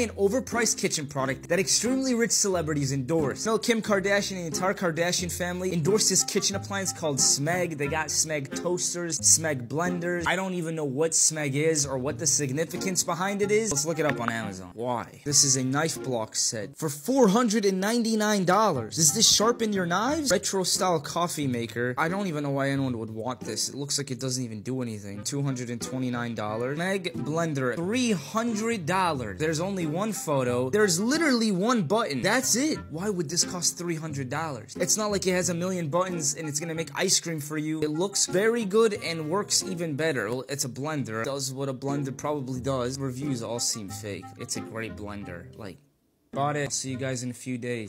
An overpriced kitchen product that extremely rich celebrities endorse. You know, Kim Kardashian and the entire Kardashian family endorsed this kitchen appliance called Smeg. They got Smeg toasters, Smeg blenders. I don't even know what Smeg is or what the significance behind it is. Let's look it up on Amazon. Why? This is a knife block set for $499. Does this sharpen your knives? Retro style coffee maker. I don't even know why anyone would want this. It looks like it doesn't even do anything. $229. Smeg blender. $300. There's only one photo. There's literally one button. That's it. Why would this cost $300? It's not like it has a million buttons and it's gonna make ice cream for you. It looks very good and works even better. Well, it's a blender. It does what a blender probably does. Reviews all seem fake. It's a great blender. Like, bought it. See you guys in a few days.